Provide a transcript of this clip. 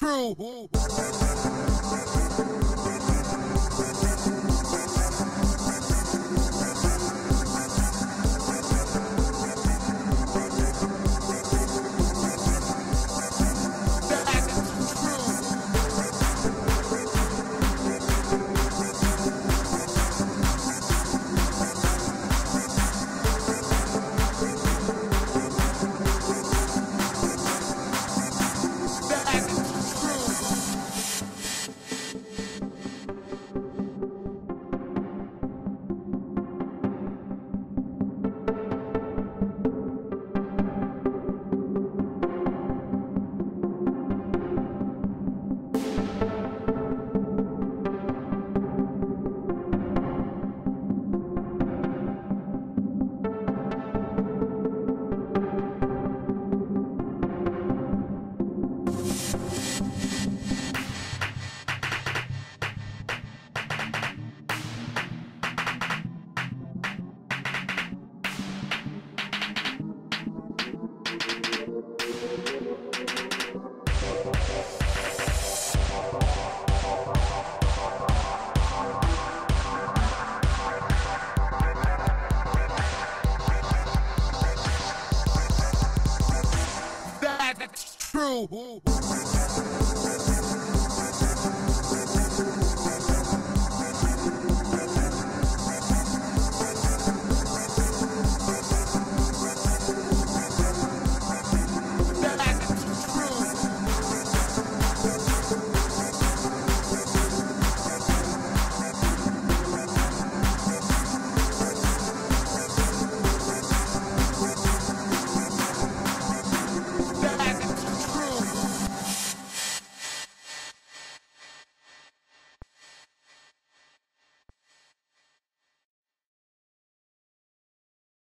true. That's true.